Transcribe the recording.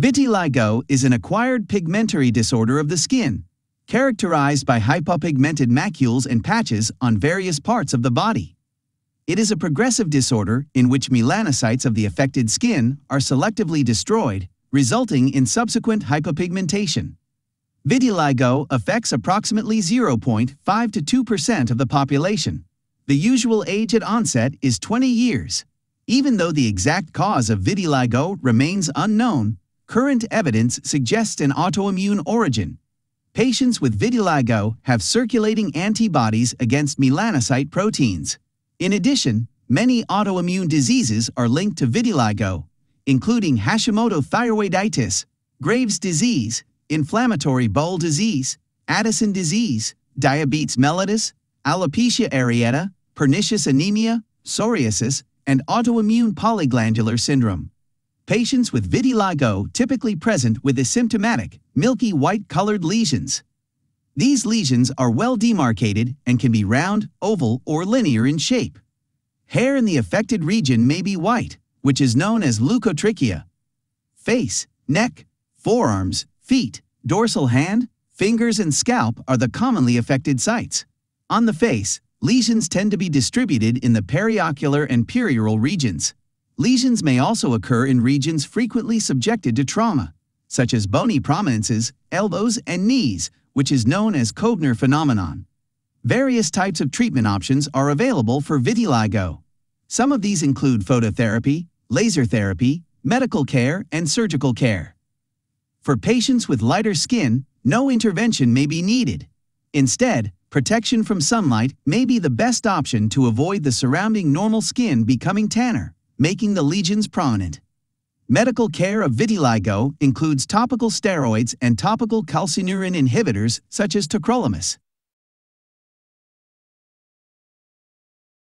Vitiligo is an acquired pigmentary disorder of the skin, characterized by hypopigmented macules and patches on various parts of the body. It is a progressive disorder in which melanocytes of the affected skin are selectively destroyed, resulting in subsequent hypopigmentation. Vitiligo affects approximately 0.5 to 2% of the population. The usual age at onset is 20 years. Even though the exact cause of vitiligo remains unknown, current evidence suggests an autoimmune origin. Patients with vitiligo have circulating antibodies against melanocyte proteins. In addition, many autoimmune diseases are linked to vitiligo, including Hashimoto thyroiditis, Graves' disease, inflammatory bowel disease, Addison disease, diabetes mellitus, alopecia areata, pernicious anemia, psoriasis, and autoimmune polyglandular syndrome. Patients with vitiligo typically present with asymptomatic, milky white-colored lesions. These lesions are well demarcated and can be round, oval, or linear in shape. Hair in the affected region may be white, which is known as leukotrichia. Face, neck, forearms, feet, dorsal hand, fingers, and scalp are the commonly affected sites. On the face, lesions tend to be distributed in the periocular and perioral regions. Lesions may also occur in regions frequently subjected to trauma, such as bony prominences, elbows, and knees, which is known as Koebner phenomenon. Various types of treatment options are available for vitiligo. Some of these include phototherapy, laser therapy, medical care, and surgical care. For patients with lighter skin, no intervention may be needed. Instead, protection from sunlight may be the best option to avoid the surrounding normal skin becoming tanner making the lesions prominent. Medical care of vitiligo includes topical steroids and topical calcineurin inhibitors such as tacrolimus.